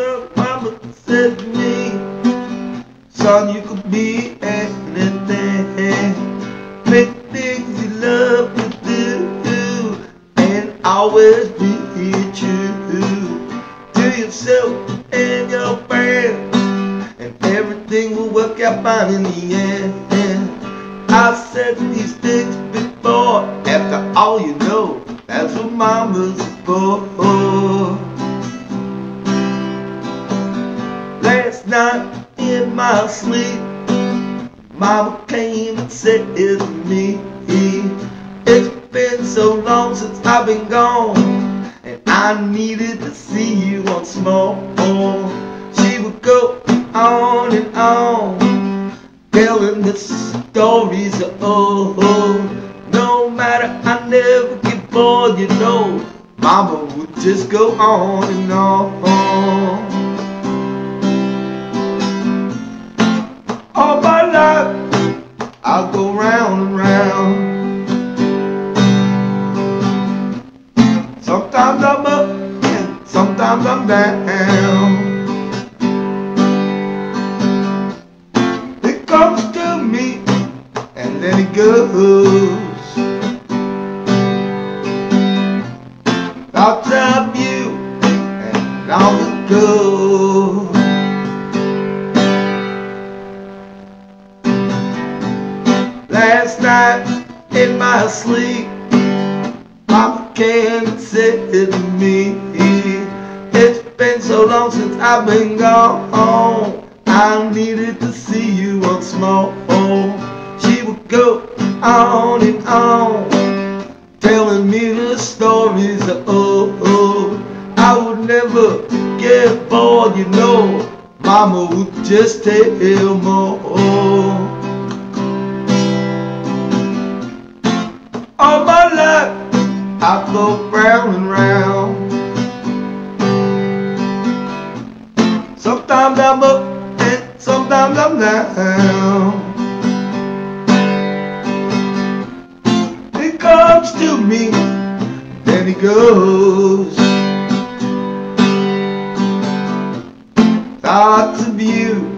your mama said to me, son, you could be anything. Make things you love to do, and always be true to yourself and your friends, and everything will work out fine in the end. I've said these things before, after all you know, that's what mama's for. Last night in my sleep, mama came and said to me, It's been so long since I've been gone, and I needed to see you once more. She would go on and on, telling the stories of old. No matter, I never get bored, you know. Mama would just go on and on. Go round and round. Sometimes I'm up and sometimes I'm down. It comes to me and then it goes. Thoughts of you and all it Last night in my sleep, Mama came and said to me, It's been so long since I've been gone. I needed to see you once more. She would go on and on, telling me the stories of old. I would never get bored, you know. Mama would just tell more. Life, I go round and round. Sometimes I'm up and sometimes I'm down. It comes to me, then it goes. Thoughts of you